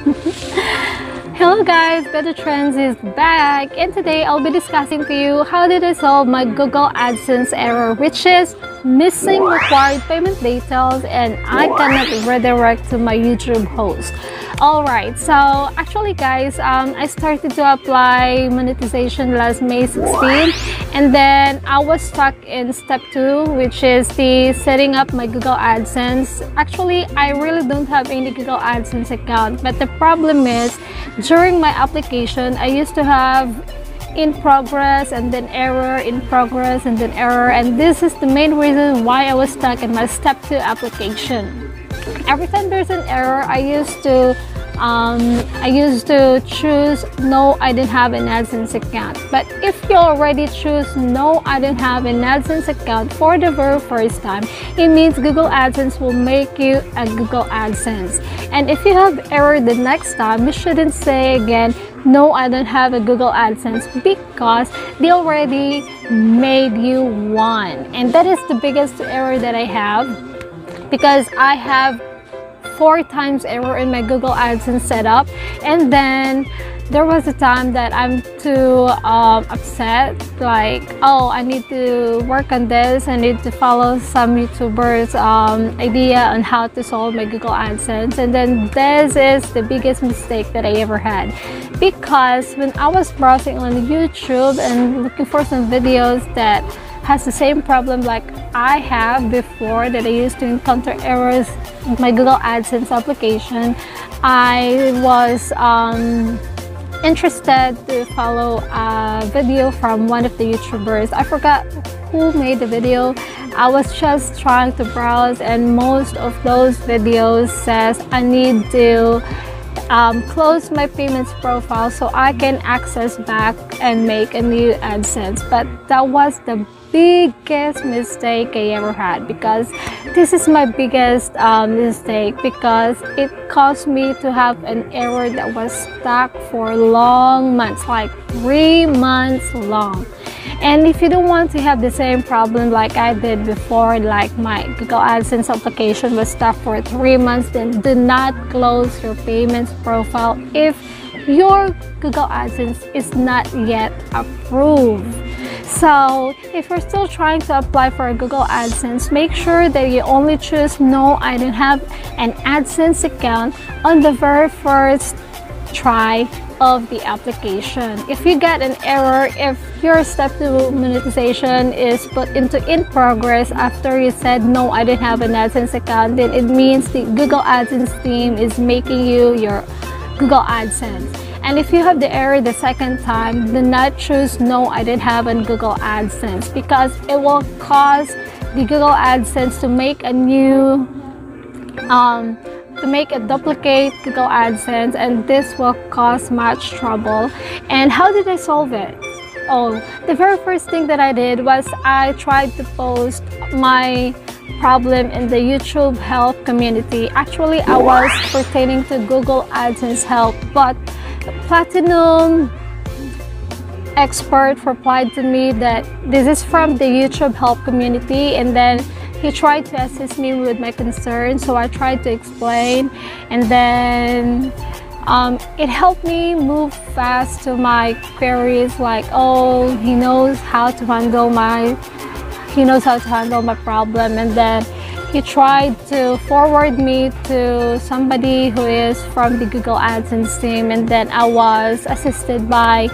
Hello guys, Beat The Trends is back and today I'll be discussing to you how did I solve my Google AdSense error which is missing required payment details and I cannot redirect to my YouTube host. Alright, so actually guys, um, I started to apply monetization last May 16 and then I was stuck in step 2 which is the setting up my Google AdSense. Actually, I really don't have any Google AdSense account but the problem is during my application, I used to have in progress and then error in progress and then error and this is the main reason why I was stuck in my step 2 application every time there's an error I used to um, I used to choose no I didn't have an AdSense account. But if you already choose no I didn't have an AdSense account for the very first time it means Google AdSense will make you a Google AdSense. And if you have error the next time you shouldn't say again no I don't have a Google AdSense because they already made you one. And that is the biggest error that I have because I have four times error in my Google AdSense setup. And then there was a time that I'm too um, upset like oh I need to work on this I need to follow some YouTubers um, idea on how to solve my Google AdSense. And then this is the biggest mistake that I ever had. Because when I was browsing on YouTube and looking for some videos that has the same problem like I have before that I used to encounter errors with my Google AdSense application. I was um, interested to follow a video from one of the YouTubers. I forgot who made the video. I was just trying to browse and most of those videos says I need to um, close my payments profile so I can access back and make a new AdSense. But that was the biggest mistake I ever had because this is my biggest um, mistake because it caused me to have an error that was stuck for long months like three months long and if you don't want to have the same problem like I did before like my Google AdSense application was stuck for three months then do not close your payments profile if your Google AdSense is not yet approved. So if you're still trying to apply for a Google AdSense, make sure that you only choose no, I don't have an AdSense account on the very first try of the application. If you get an error, if your step to monetization is put into in progress after you said no, I didn't have an AdSense account, then it means the Google AdSense team is making you your Google AdSense. And if you have the error the second time, do not choose no, I didn't have a Google AdSense because it will cause the Google AdSense to make a new, um, to make a duplicate Google AdSense and this will cause much trouble. And how did I solve it? Oh, the very first thing that I did was I tried to post my problem in the YouTube help community. Actually, I was pertaining to Google AdSense help, but platinum expert replied to me that this is from the YouTube help community and then he tried to assist me with my concerns so I tried to explain. And then um, it helped me move fast to my queries like oh he knows how to handle my he knows how to handle my problem. And then he tried to forward me to somebody who is from the Google AdSense team and then I was assisted by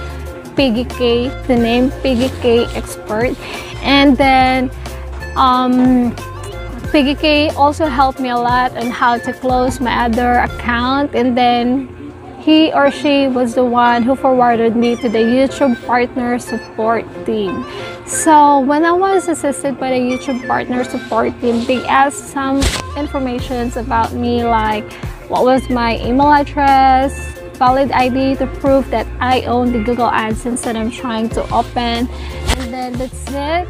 Piggy K, the name Piggy K expert. And then um, Piggy K also helped me a lot on how to close my other account and then he or she was the one who forwarded me to the YouTube partner support team. So when I was assisted by the YouTube partner support team, they asked some informations about me like what was my email address, valid ID to prove that I own the Google AdSense that I'm trying to open and then that's it.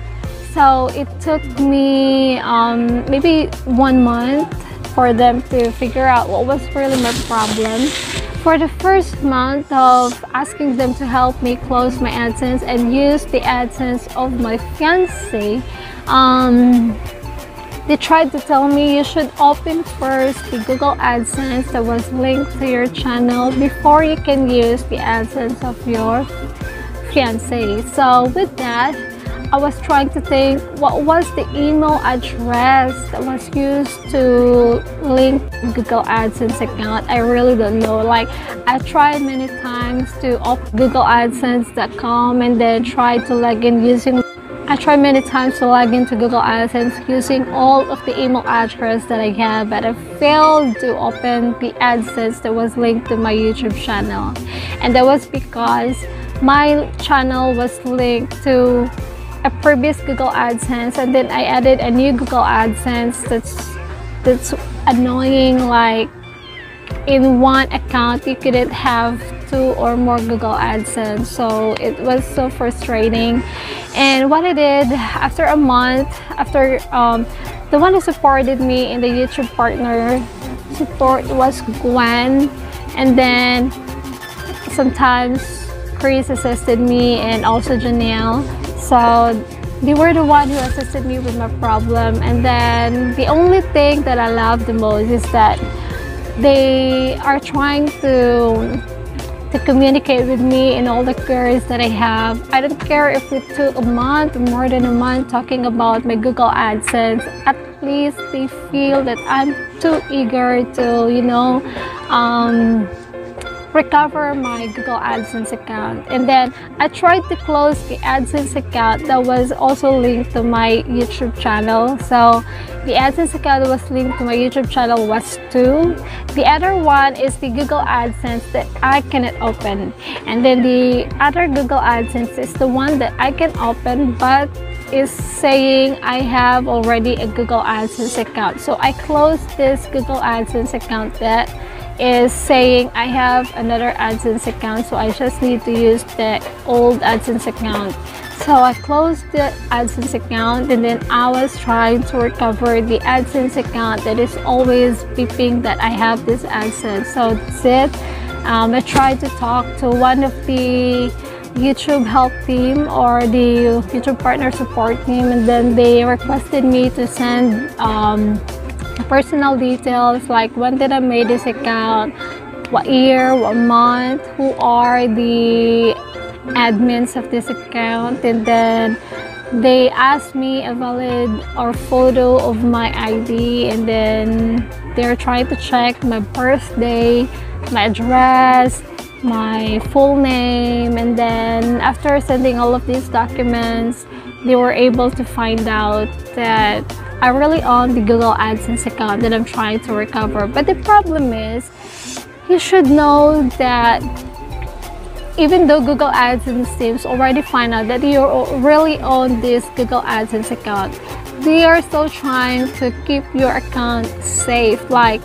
So it took me um, maybe one month for them to figure out what was really my problem. For the first month of asking them to help me close my AdSense and use the AdSense of my fiance, um, they tried to tell me you should open first the Google AdSense that was linked to your channel before you can use the AdSense of your fiance. So with that, I was trying to think what was the email address that was used to link Google AdSense account. I really don't know. Like I tried many times to open Google AdSense.com and then try to log in using I tried many times to log into Google AdSense using all of the email address that I have, but I failed to open the AdSense that was linked to my YouTube channel. And that was because my channel was linked to a previous Google AdSense and then I added a new Google AdSense that's that's annoying like in one account you couldn't have two or more Google AdSense. So it was so frustrating. And what I did after a month after um, the one who supported me in the YouTube partner support was Gwen. And then sometimes Chris assisted me and also Janelle so they were the one who assisted me with my problem and then the only thing that I love the most is that they are trying to to communicate with me and all the queries that I have. I don't care if it took a month or more than a month talking about my Google AdSense. At least they feel that I'm too eager to, you know, um, recover my Google AdSense account. And then I tried to close the AdSense account that was also linked to my YouTube channel. So the AdSense account that was linked to my YouTube channel was two. The other one is the Google AdSense that I cannot open. And then the other Google AdSense is the one that I can open but is saying I have already a Google AdSense account. So I closed this Google AdSense account that is saying I have another AdSense account so I just need to use the old AdSense account. So I closed the AdSense account and then I was trying to recover the AdSense account that is always beeping that I have this AdSense. So that's it. Um, I tried to talk to one of the YouTube help team or the YouTube partner support team and then they requested me to send um, personal details like when did I made this account, what year, what month, who are the admins of this account? And then they asked me a valid or photo of my ID and then they're trying to check my birthday, my address, my full name and then after sending all of these documents they were able to find out that I really own the Google AdSense account that I'm trying to recover. But the problem is, you should know that even though Google AdSense teams already find out that you really own this Google AdSense account, they are still trying to keep your account safe. Like,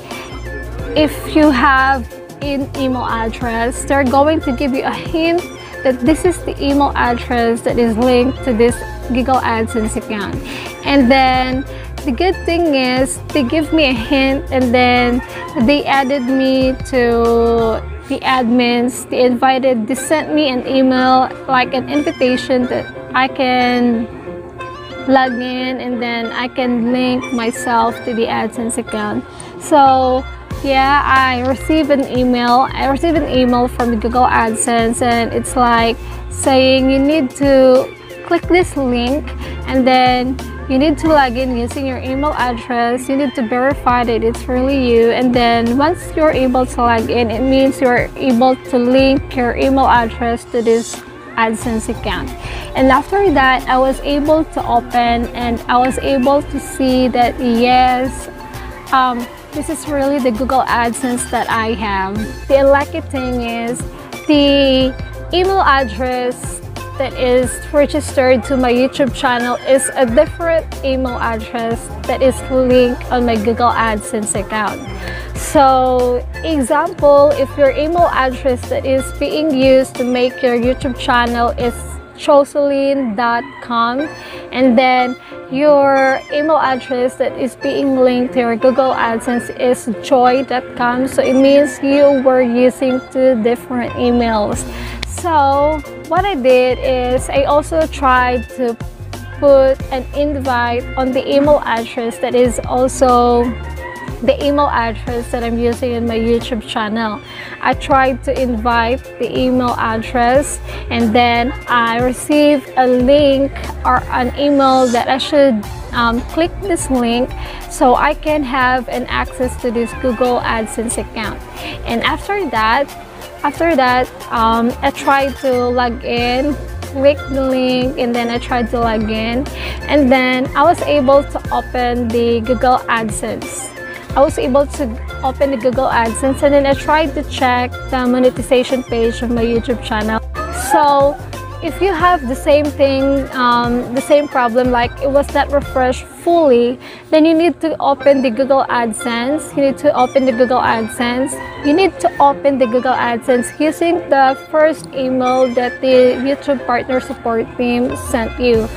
if you have an email address, they're going to give you a hint that this is the email address that is linked to this Google AdSense account. And then the good thing is they give me a hint and then they added me to the admins. They invited, they sent me an email like an invitation that I can log in and then I can link myself to the AdSense account. So yeah, I received an email. I received an email from Google AdSense and it's like saying you need to click this link and then you need to log in using your email address. You need to verify that it's really you. And then once you're able to log in it means you're able to link your email address to this AdSense account. And after that I was able to open and I was able to see that yes um, this is really the Google AdSense that I have. The lucky thing is the email address that is registered to my YouTube channel is a different email address that is linked on my Google AdSense account. So, example, if your email address that is being used to make your YouTube channel is jocelyn.com and then your email address that is being linked to your Google AdSense is joy.com so it means you were using two different emails so what I did is I also tried to put an invite on the email address that is also the email address that I'm using in my YouTube channel. I tried to invite the email address and then I received a link or an email that I should um, click this link so I can have an access to this Google AdSense account. And after that, after that, um, I tried to log in click the link and then I tried to log in and then I was able to open the Google AdSense I was able to open the Google AdSense and then I tried to check the monetization page of my YouTube channel. So if you have the same thing, um, the same problem, like it was not refreshed fully, then you need to open the Google AdSense. You need to open the Google AdSense. You need to open the Google AdSense using the first email that the YouTube partner support team sent you.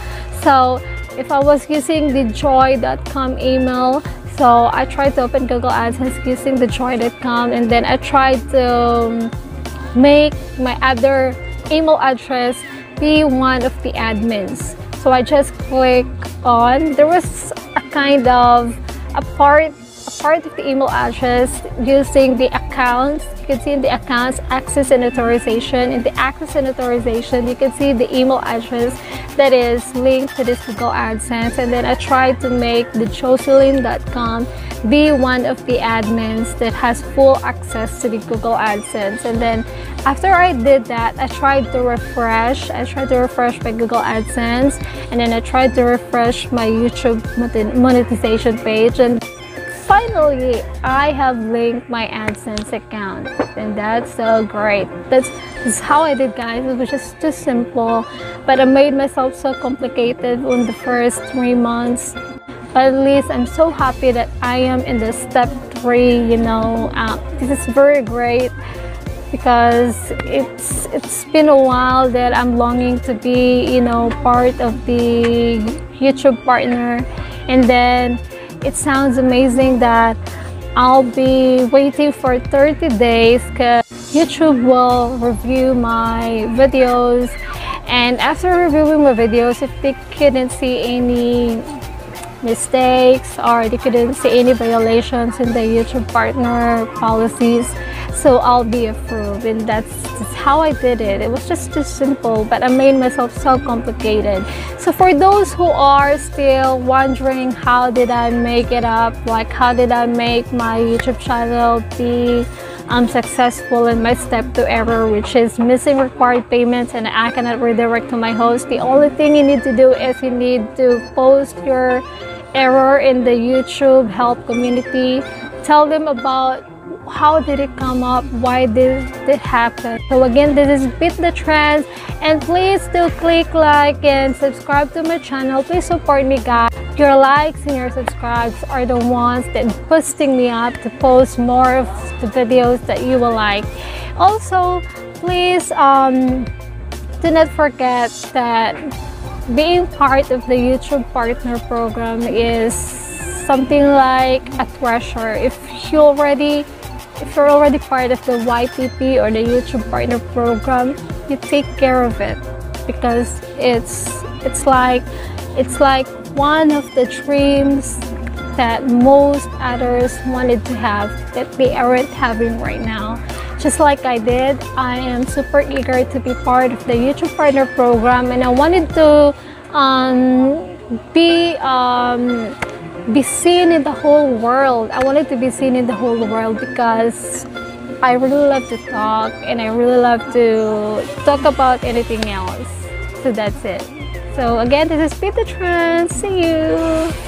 So if I was using the joy.com email, so I tried to open Google AdSense using the joy.com and then I tried to make my other email address be one of the admins. So I just click on, there was a kind of a part, a part of the email address using the accounts. You can see in the accounts access and authorization. In the access and authorization, you can see the email address that is linked to this Google AdSense. And then I tried to make the jocelyn.com be one of the admins that has full access to the Google AdSense. And then after I did that I tried to refresh. I tried to refresh my Google AdSense. And then I tried to refresh my YouTube monetization page. And finally I have linked my AdSense account and that's so great. That's, that's how I did guys. It was just too simple but I made myself so complicated in the first three months. But at least I'm so happy that I am in the step three you know uh, this is very great because it's it's been a while that I'm longing to be you know part of the YouTube partner. And then it sounds amazing that I'll be waiting for 30 days because YouTube will review my videos. And after reviewing my videos if they couldn't see any mistakes or they couldn't see any violations in the YouTube partner policies so I'll be approved and that's, how I did it. It was just too simple but I made myself so complicated. So for those who are still wondering how did I make it up? Like how did I make my YouTube channel be um, successful in my step to error which is missing required payments and I cannot redirect to my host. The only thing you need to do is you need to post your error in the YouTube help community. Tell them about how did it come up? Why did it happen? So again this is beat the trends and please do click like and subscribe to my channel. Please support me guys. Your likes and your subscribes are the ones that boosting me up to post more of the videos that you will like. Also please um do not forget that being part of the youtube partner program is something like a treasure. If you already if you're already part of the YPP or the YouTube Partner Program, you take care of it because it's it's like it's like one of the dreams that most others wanted to have that they aren't having right now. Just like I did, I am super eager to be part of the YouTube Partner Program and I wanted to um, be um, be seen in the whole world. I wanted to be seen in the whole world because I really love to talk and I really love to talk about anything else. So that's it. So again, this is Beat The Trends. See you.